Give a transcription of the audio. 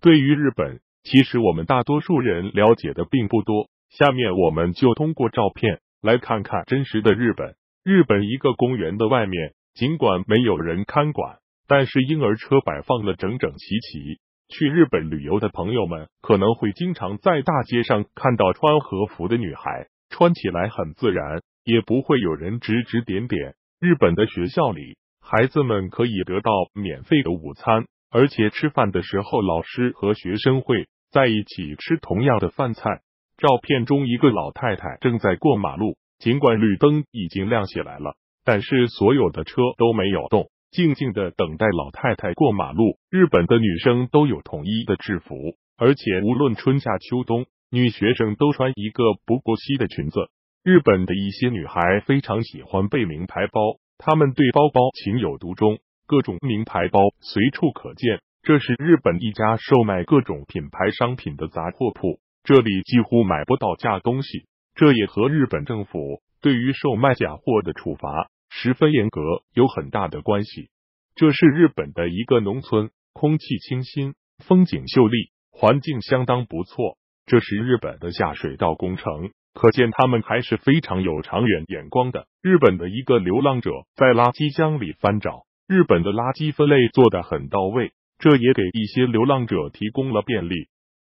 对于日本，其实我们大多数人了解的并不多。下面我们就通过照片来看看真实的日本。日本一个公园的外面，尽管没有人看管，但是婴儿车摆放的整整齐齐。去日本旅游的朋友们可能会经常在大街上看到穿和服的女孩，穿起来很自然，也不会有人指指点点。日本的学校里，孩子们可以得到免费的午餐，而且吃饭的时候，老师和学生会在一起吃同样的饭菜。照片中，一个老太太正在过马路，尽管绿灯已经亮起来了，但是所有的车都没有动。静静的等待老太太过马路。日本的女生都有统一的制服，而且无论春夏秋冬，女学生都穿一个不过膝的裙子。日本的一些女孩非常喜欢背名牌包，她们对包包情有独钟，各种名牌包随处可见。这是日本一家售卖各种品牌商品的杂货铺，这里几乎买不到假东西。这也和日本政府对于售卖假货的处罚。十分严格，有很大的关系。这是日本的一个农村，空气清新，风景秀丽，环境相当不错。这是日本的下水道工程，可见他们还是非常有长远眼光的。日本的一个流浪者在垃圾箱里翻找，日本的垃圾分类做得很到位，这也给一些流浪者提供了便利。